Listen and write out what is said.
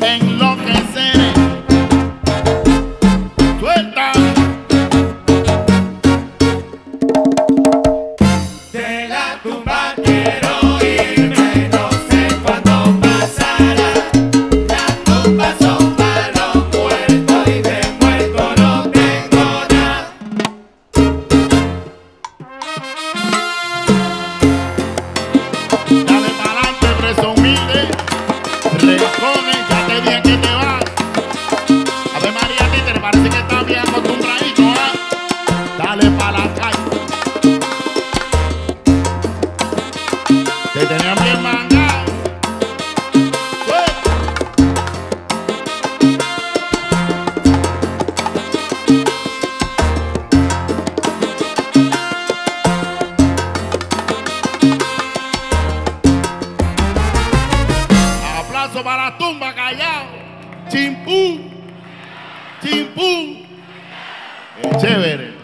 something Callao, chimpú, chimpú. Chévere.